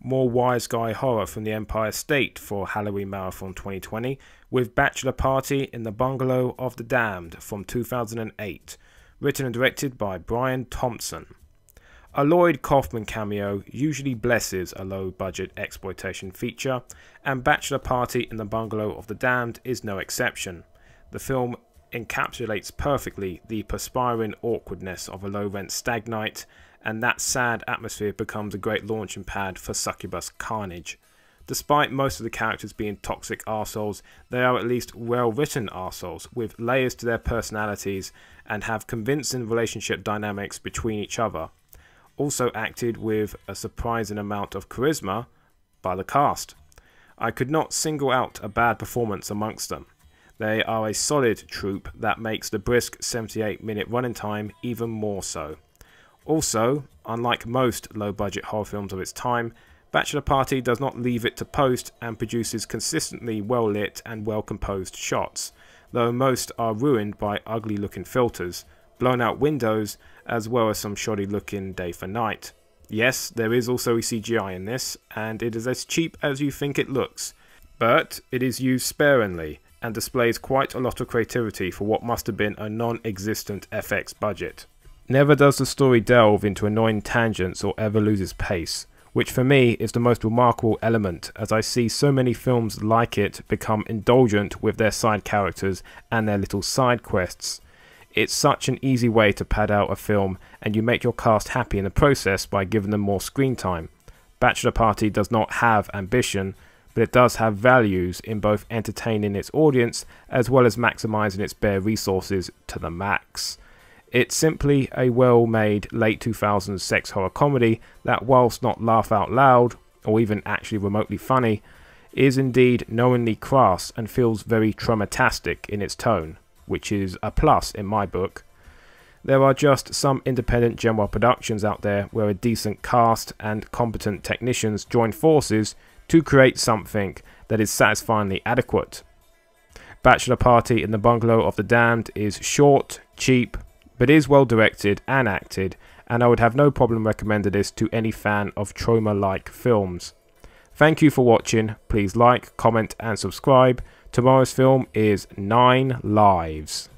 more Wise Guy horror from the Empire State for Halloween Marathon 2020 with Bachelor Party in the Bungalow of the Damned from 2008, written and directed by Brian Thompson. A Lloyd Kaufman cameo usually blesses a low budget exploitation feature, and Bachelor Party in the Bungalow of the Damned is no exception. The film encapsulates perfectly the perspiring awkwardness of a low rent stag night and that sad atmosphere becomes a great launching pad for succubus carnage. Despite most of the characters being toxic arseholes, they are at least well written arseholes with layers to their personalities and have convincing relationship dynamics between each other. Also acted with a surprising amount of charisma by the cast. I could not single out a bad performance amongst them. They are a solid troupe that makes the brisk 78 minute running time even more so. Also, unlike most low budget horror films of its time, Bachelor Party does not leave it to post and produces consistently well lit and well composed shots, though most are ruined by ugly looking filters, blown out windows, as well as some shoddy looking day for night. Yes, there is also CGI in this, and it is as cheap as you think it looks, but it is used sparingly and displays quite a lot of creativity for what must have been a non existent FX budget. Never does the story delve into annoying tangents or ever loses pace, which for me is the most remarkable element as I see so many films like it become indulgent with their side characters and their little side quests. It's such an easy way to pad out a film and you make your cast happy in the process by giving them more screen time. Bachelor Party does not have ambition, but it does have values in both entertaining its audience as well as maximizing its bare resources to the max. It's simply a well made late 2000s sex horror comedy that, whilst not laugh out loud or even actually remotely funny, is indeed knowingly crass and feels very Tromatastic in its tone, which is a plus in my book. There are just some independent genre productions out there where a decent cast and competent technicians join forces to create something that is satisfyingly adequate. Bachelor Party in the Bungalow of the Damned is short, cheap, but is well directed and acted, and I would have no problem recommending this to any fan of Troma like films. Thank you for watching. Please like, comment, and subscribe. Tomorrow's film is Nine Lives.